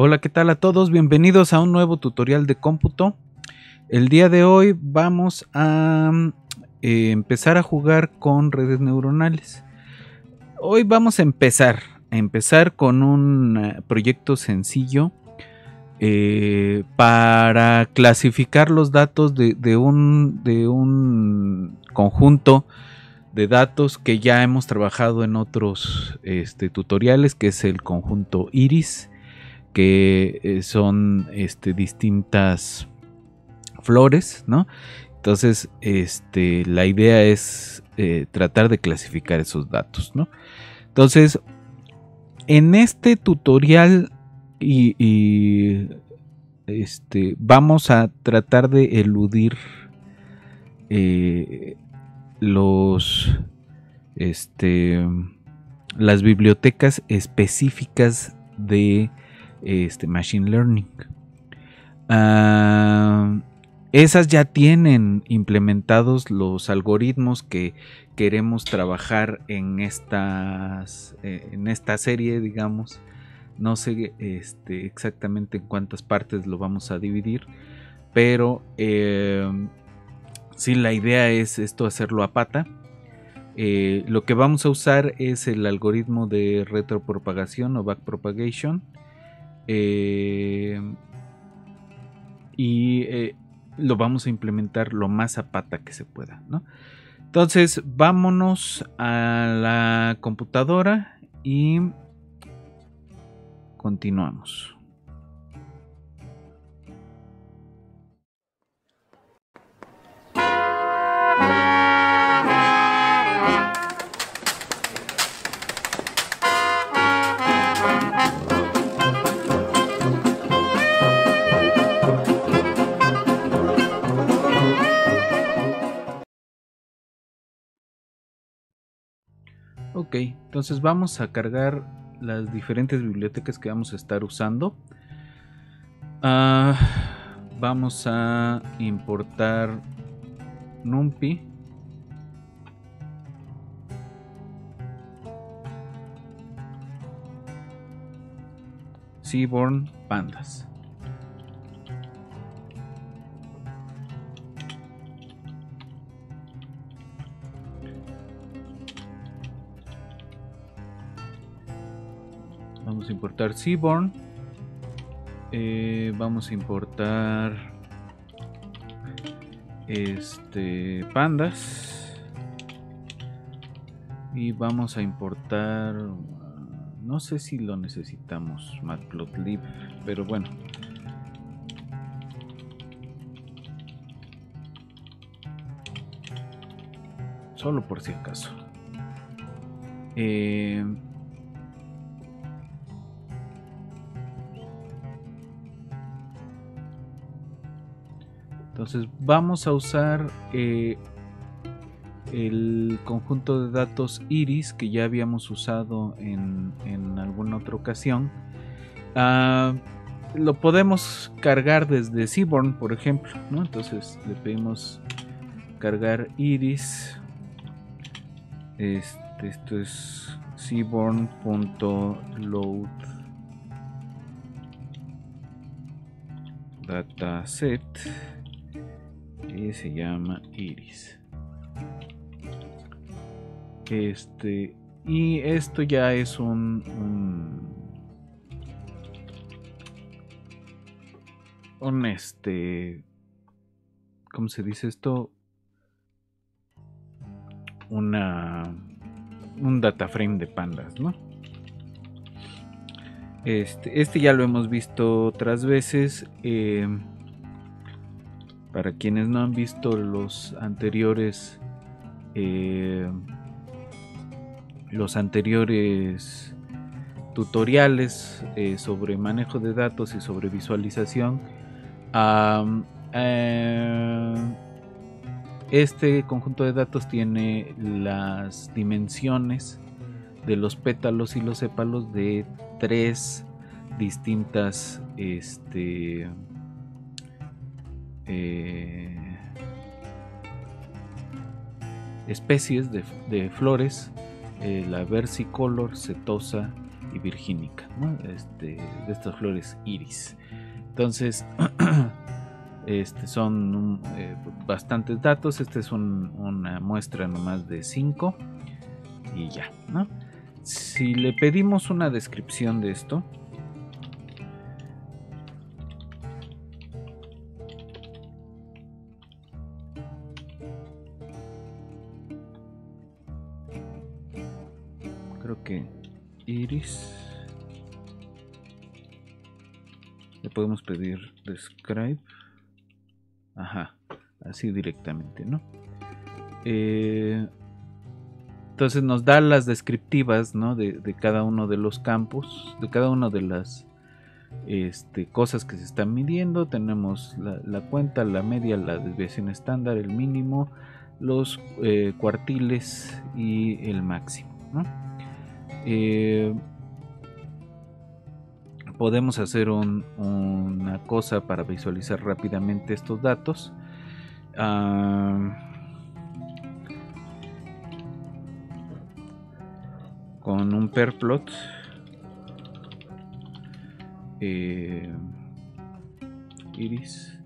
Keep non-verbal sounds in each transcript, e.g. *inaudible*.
Hola, ¿qué tal a todos? Bienvenidos a un nuevo tutorial de cómputo. El día de hoy vamos a eh, empezar a jugar con redes neuronales. Hoy vamos a empezar, a empezar con un eh, proyecto sencillo eh, para clasificar los datos de, un, de un conjunto de datos que ya hemos trabajado en otros este, tutoriales, que es el conjunto iris que eh, son este, distintas flores, ¿no? Entonces, este, la idea es eh, tratar de clasificar esos datos, ¿no? Entonces, en este tutorial y, este, vamos a tratar de eludir eh, los, este, las bibliotecas específicas de este, Machine Learning. Ah, esas ya tienen implementados los algoritmos que queremos trabajar en, estas, eh, en esta serie, digamos. No sé este, exactamente en cuántas partes lo vamos a dividir, pero eh, si la idea es esto hacerlo a pata. Eh, lo que vamos a usar es el algoritmo de retropropagación o backpropagation eh, y eh, lo vamos a implementar lo más a pata que se pueda. Entonces, vámonos a la computadora y continuamos. Ok, entonces vamos a cargar las diferentes bibliotecas que vamos a estar usando. Ah, vamos a importar NumPy. Seaborn Pandas. Vamos a importar Seaborn. Eh, vamos a importar este pandas. Y vamos a importar no sé si lo necesitamos matplotlib pero bueno. Solo por si acaso. Eh, Entonces vamos a usar eh, el conjunto de datos iris que ya habíamos usado en, alguna otra ocasión. Ah, lo podemos cargar desde Seaborn, por ejemplo. Entonces le pedimos cargar iris. Este, esto es seaborn.load dataset se llama Iris. Este, y esto ya es un, un, este, ¿cómo se dice esto? Una, un data frame de pandas, ¿no? Este, este ya lo hemos visto otras veces. Eh, para quienes no han visto los anteriores eh, los anteriores tutoriales eh, sobre manejo de datos y sobre visualización eh, este conjunto de datos tiene las dimensiones de los pétalos y los sépalos de tres distintas este, eh, especies de, flores, eh, la versicolor, setosa y virgínica, este, de estas flores iris. Entonces, *clears throat* este, son eh, bastantes datos. Esta es una muestra nomás de 5 y ya, ¿no? Si le pedimos una descripción de esto, podemos pedir describe ajá así directamente no eh, entonces nos da las descriptivas ¿no? de, cada uno de los campos, de cada una de las este, cosas que se están midiendo. Tenemos la, cuenta, la media, la desviación estándar, el mínimo, los eh, cuartiles y el máximo. Eh, podemos hacer una cosa para visualizar rápidamente estos datos. Ah, con un perplot eh, iris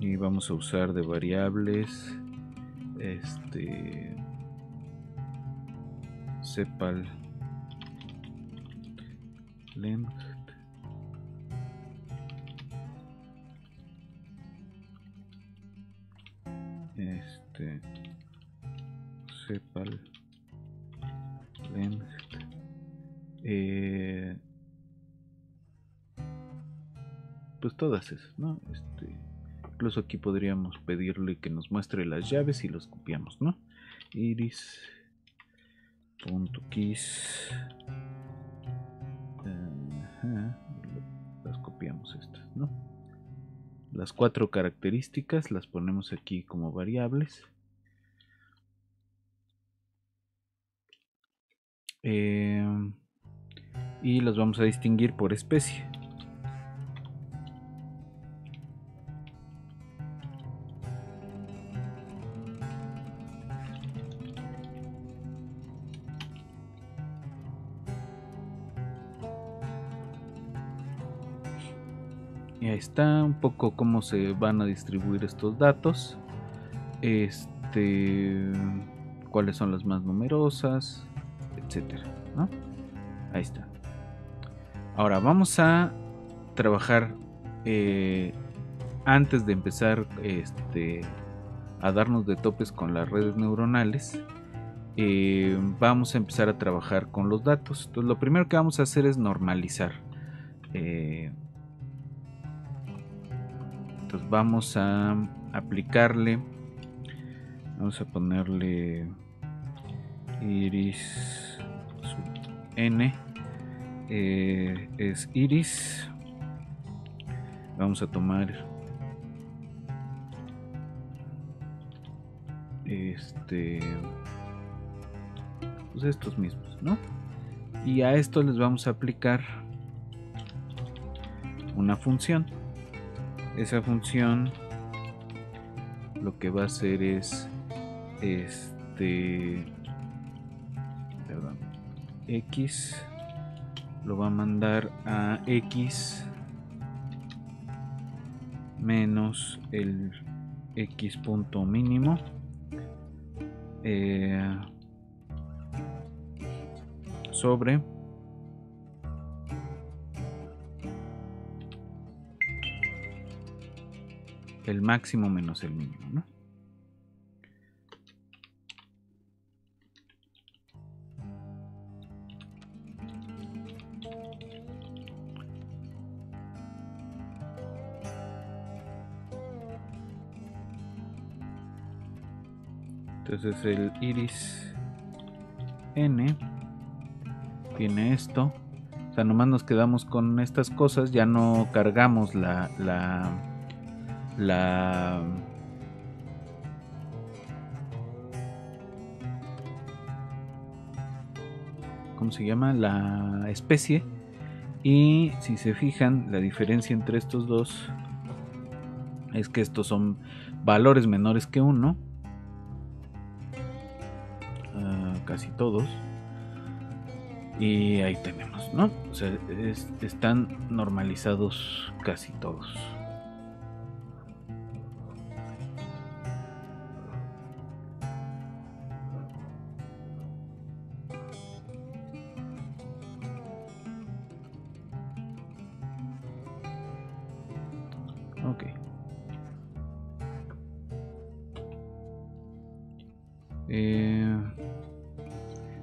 y vamos a usar de variables este sepal length este sepal eh, pues todas esas, ¿no? Este, incluso aquí podríamos pedirle que nos muestre las llaves y los copiamos, ¿no? Iris. Las cuatro características las ponemos aquí como variables. Em, y los vamos a distinguir por especie. Está un poco cómo se van a distribuir estos datos. Este, cuáles son las más numerosas, etcétera. Ahí está. Ahora vamos a trabajar eh, antes de empezar este, a darnos de topes con las redes neuronales. Eh, vamos a empezar a trabajar con los datos. Entonces, lo primero que vamos a hacer es normalizar. Eh, vamos a aplicarle. Vamos a ponerle iris n. Eh, es iris. Vamos a tomar este pues estos mismos no y a esto les vamos a aplicar una función esa función lo que va a hacer es este x lo va a mandar a x menos el x punto mínimo. Eh, sobre el máximo menos el mínimo ¿no? entonces el iris n tiene esto o sea nomás nos quedamos con estas cosas ya no cargamos la la la ¿cómo se llama? la especie y si se fijan la diferencia entre estos dos es que estos son valores menores que 1 casi todos. Y ahí tenemos, ¿no? O sea, están normalizados casi todos.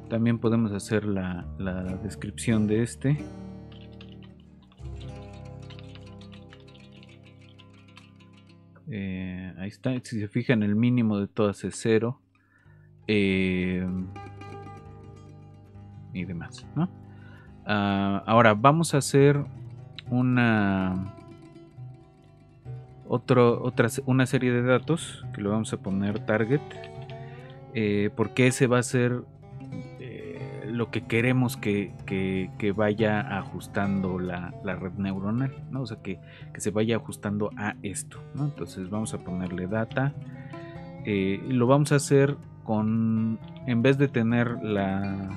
También podemos hacer la, descripción de este. Eh, ahí está, si se fijan el mínimo de todas es cero. Eh, y demás, ah, ahora vamos a hacer una otro, otra, una serie de datos que le vamos a poner target eh, porque ese va a ser lo que queremos que, vaya ajustando la, red neuronal, ¿no? O sea, que, se vaya ajustando a esto. Entonces vamos a ponerle data. Eh, lo vamos a hacer con, en vez de tener la,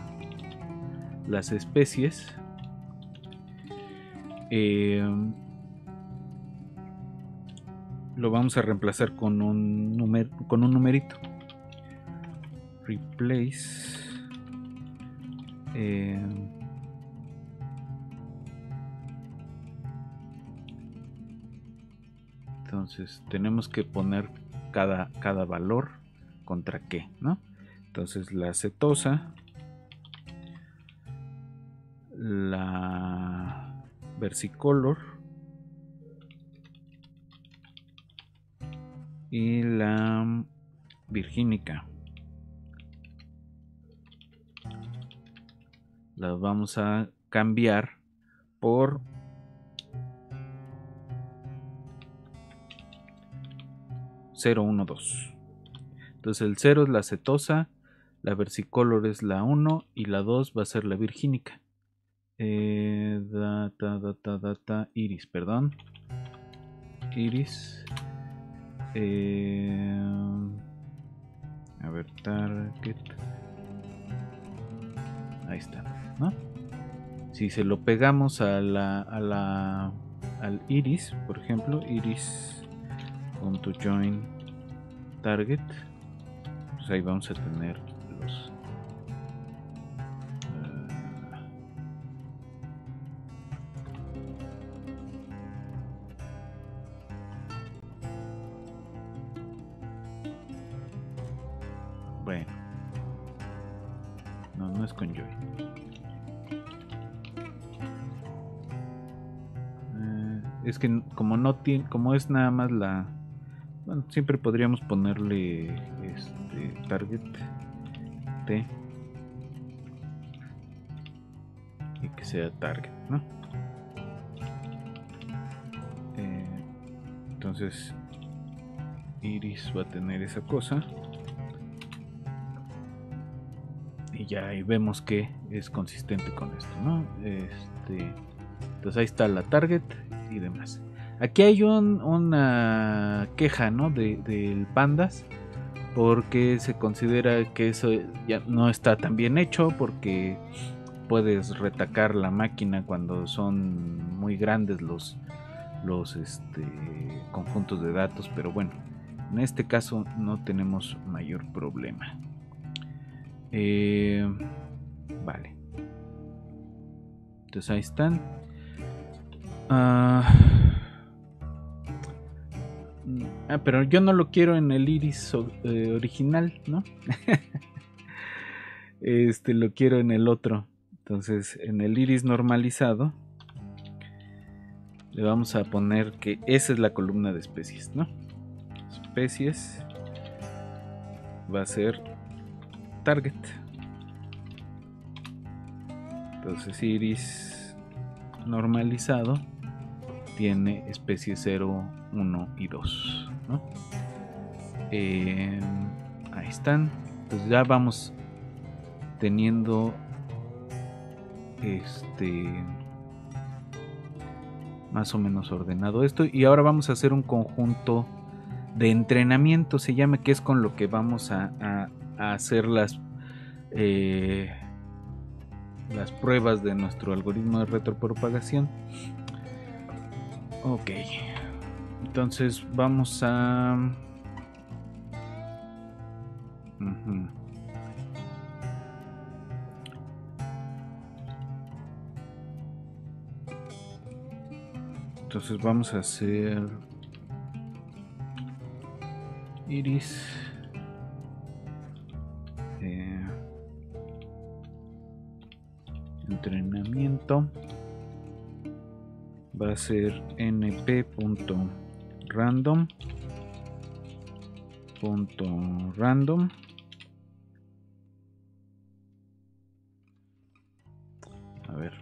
las especies, eh, lo vamos a reemplazar con un, con un numerito. Replace eh, entonces tenemos que poner cada, cada valor contra qué, ¿no? Entonces la cetosa, la versicolor y la virgínica. Las vamos a cambiar por cero uno dos. Entonces el 0 es la cetosa la versicolor es la 1 y la 2 va a ser la virgínica. Eh, data data data iris perdón. Iris. Eh, a ver target ahí está si se lo pegamos a la, a la al iris, por ejemplo, iris join target, pues ahí vamos a tener los que como no tiene, como es nada más la, bueno, siempre podríamos ponerle este target t y que sea target, ¿no? Eh, entonces iris va a tener esa cosa y ya ahí vemos que es consistente con esto, ¿no? Este, entonces ahí está la target y demás. Aquí hay una queja, ¿no? Del de, Pandas, porque se considera que eso ya no está tan bien hecho, porque puedes retacar la máquina cuando son muy grandes los, los este, conjuntos de datos, pero bueno, en este caso no tenemos mayor problema. Eh, vale. Entonces ahí están. Ah. ah, pero yo no lo quiero en el iris eh, original, ¿no? *laughs* este lo quiero en el otro. Entonces, en el iris normalizado, le vamos a poner que esa es la columna de especies, ¿no? Especies va a ser target. Entonces, iris normalizado tiene especies 0, 1 y 2. Eh, ahí están. Entonces ya vamos teniendo este más o menos ordenado esto y ahora vamos a hacer un conjunto de entrenamiento se llama que es con lo que vamos a, hacer las eh, las pruebas de nuestro algoritmo de retropropagación. Ok. Entonces vamos a... Entonces vamos a hacer iris eh, entrenamiento va a ser np.random punto random. A ver.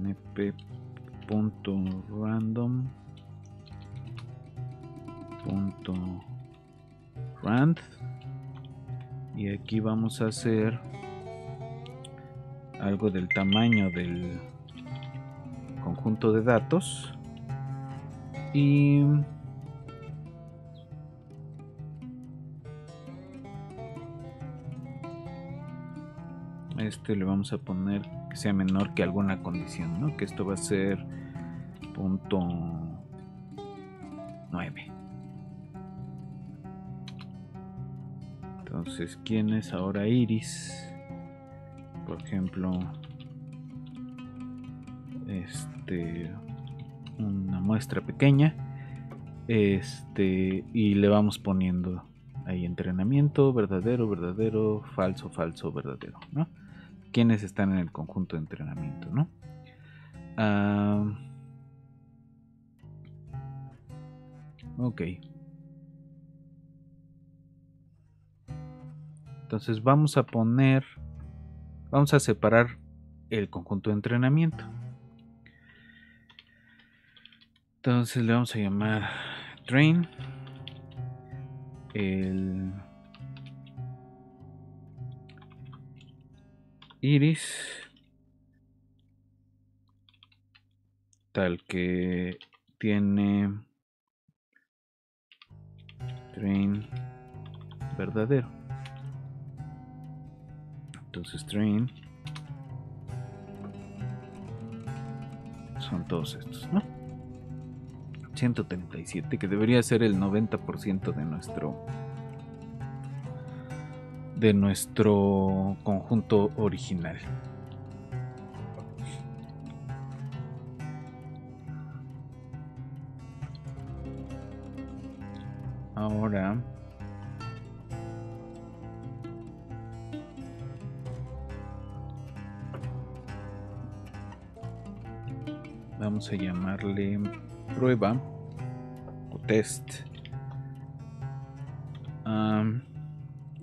np punto random punto rand. Y aquí vamos a hacer algo del tamaño del conjunto de datos y este le vamos a poner que sea menor que alguna condición, ¿no? Que esto va a ser punto 9. Entonces, ¿quién es ahora Iris? Por ejemplo, este una muestra pequeña. Este, y le vamos poniendo ahí entrenamiento, verdadero, verdadero, falso, falso, verdadero, ¿no? Quienes están en el conjunto de entrenamiento, ¿no? Ah, ok. Entonces vamos a poner, vamos a separar el conjunto de entrenamiento. Entonces le vamos a llamar train. El iris. Tal que tiene train verdadero. Entonces train son todos estos no 137 que debería ser el 90% de nuestro de nuestro conjunto original. Ahora vamos a llamarle prueba o test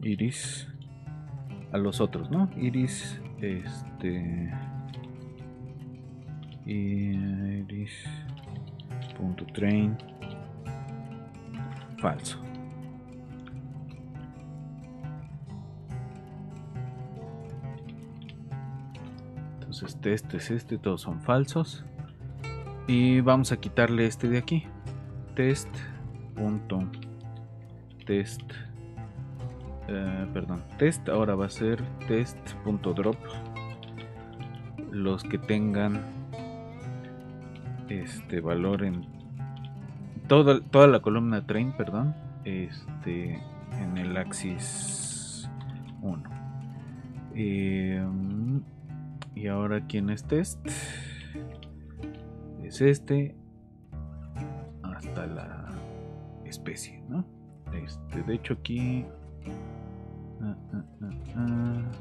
iris a los otros, ¿no? Iris, este. Iris. Punto train. Falso. Entonces, este es este, todos son falsos. Y vamos a quitarle este de aquí. Test. Punto. Test eh, perdón, test ahora va a ser test.drop. Los que tengan este valor en toda, toda la columna train, perdón, este en el axis 1. Em, y ahora quién es test es este hasta la especie, ¿no? Este, de hecho aquí Ah, ah, ah,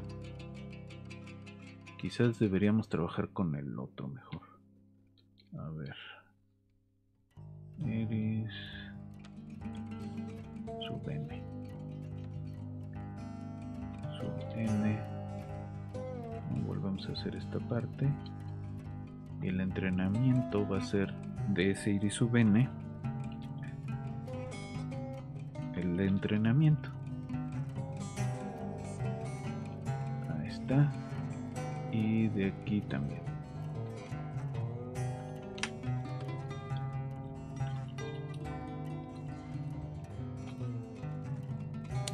Quizás deberíamos trabajar con el otro mejor. A ver. Iris. Sub n. Sub n. Volvamos a hacer esta parte. El entrenamiento va a ser de ese iris sub n. El entrenamiento. y de aquí también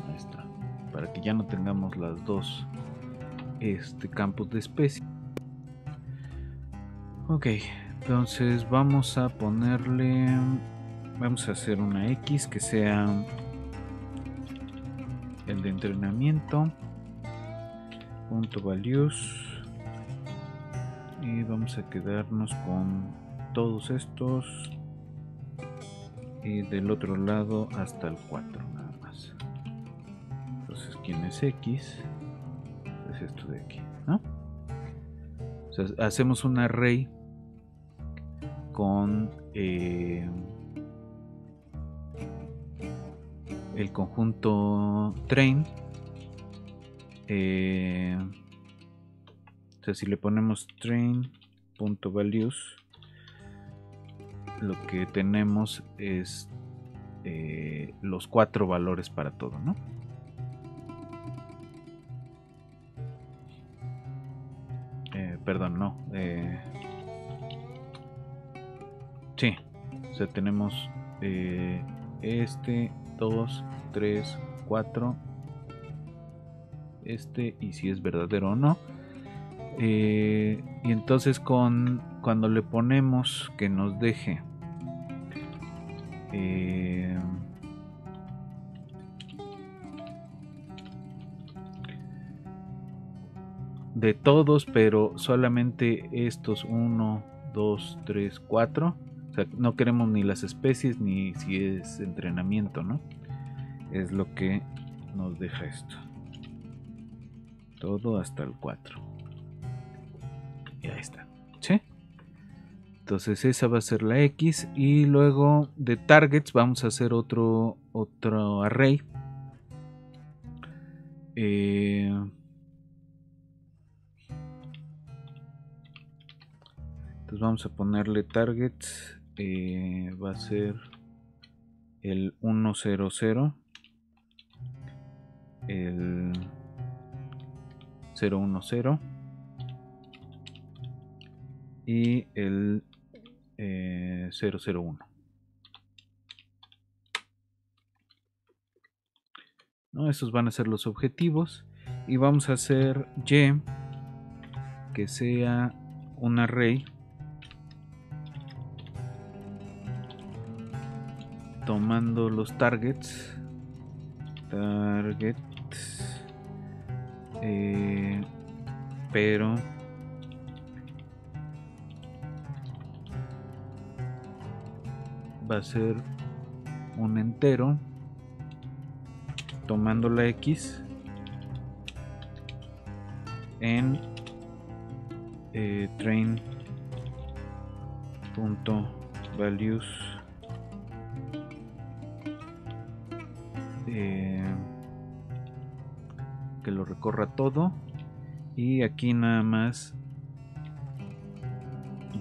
ahí está para que ya no tengamos las dos este campus de especie. Ok, entonces vamos a ponerle, vamos a hacer una X que sea el de entrenamiento, punto values y vamos a quedarnos con todos estos y del otro lado hasta el 4 nada más entonces quién es X es esto de aquí. Hacemos un array con eh, el conjunto train eh, o sea si le ponemos train.values lo que tenemos es eh, los cuatro valores para todo, ¿no? Perdón, no. Eh, sí, o sea, tenemos este, 2, 3, 4, este y si es verdadero o no. y entonces con cuando le ponemos que nos deje eh, de todos, pero solamente estos 1, 2, 3, 4. O sea, no queremos ni las especies ni si es entrenamiento, ¿no? Es lo que nos deja esto. Todo hasta el 4. Y ahí está. ¿Sí? Entonces esa va a ser la X y luego de targets vamos a hacer otro, otro array. Eh, entonces vamos a ponerle targets. Eh, va a ser el 100, el 010 y el 001. Eh, ¿No? Estos van a ser los objetivos. Y vamos a hacer y que sea un array tomando los targets. Targets. Eh, pero va a ser un entero tomando la x en eh, train punto values recorra todo y aquí nada más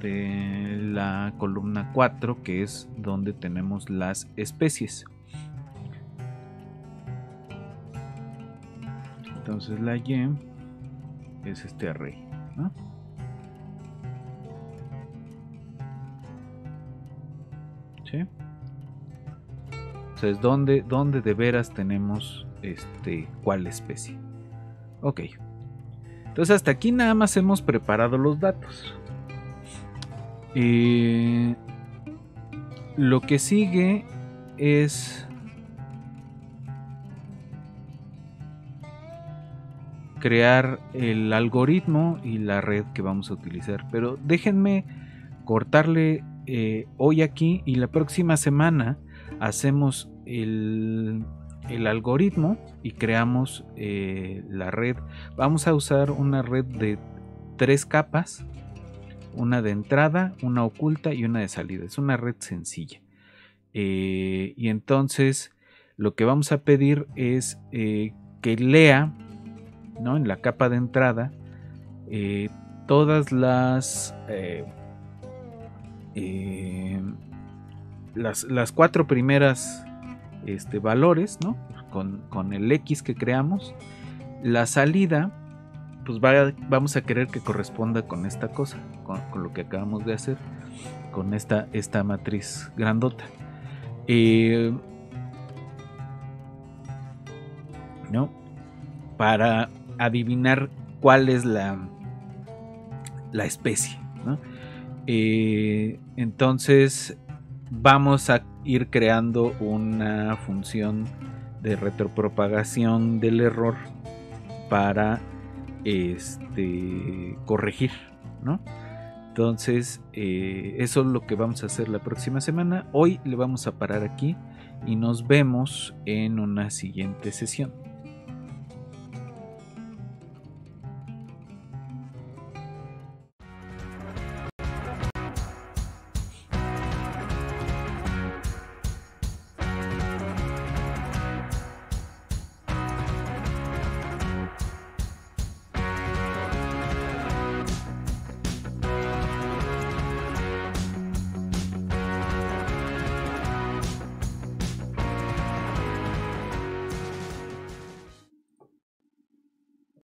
de la columna 4 que es donde tenemos las especies entonces la y es este array ¿no? ¿Sí? entonces donde, donde de veras tenemos este cuál especie ok entonces hasta aquí nada más hemos preparado los datos eh, lo que sigue es crear el algoritmo y la red que vamos a utilizar. Pero déjenme cortarle eh, hoy aquí y la próxima semana hacemos el, algoritmo y creamos eh, la red. Vamos a usar una red de tres capas una de entrada, una oculta y una de salida. Es una red sencilla. Eh, y entonces lo que vamos a pedir es eh, que lea ¿no? en la capa de entrada todas las, las, las cuatro primeras este, valores ¿no? con, con el X que creamos. La salida pues vamos a querer que corresponda con esta cosa, con, lo que acabamos de hacer, con esta, esta matriz grandota. Eh, ¿No? Para adivinar cuál es la, la especie. Eh, entonces vamos a ir creando una función de retropropagación del error para este, corregir, ¿no? Entonces, eh, eso es lo que vamos a hacer la próxima semana. Hoy le vamos a parar aquí y nos vemos en una siguiente sesión.